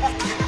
Ha ha ha!